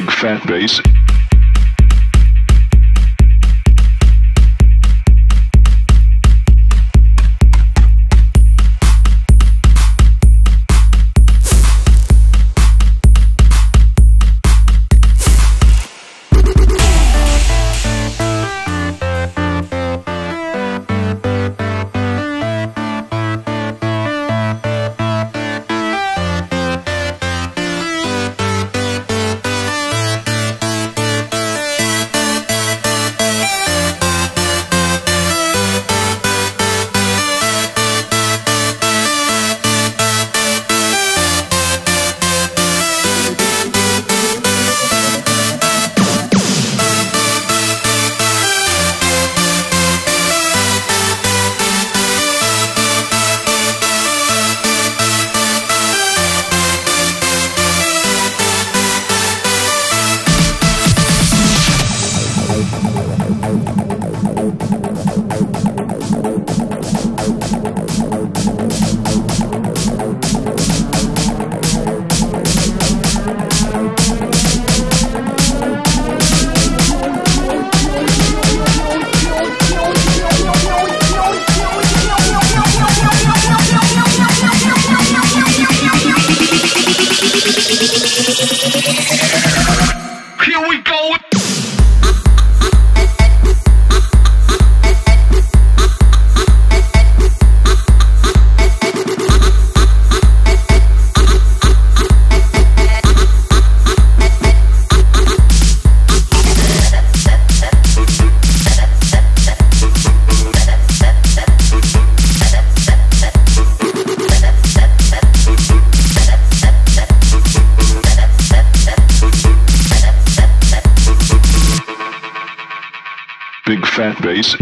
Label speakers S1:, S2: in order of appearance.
S1: Big fat bass. Here we go. Fat bass.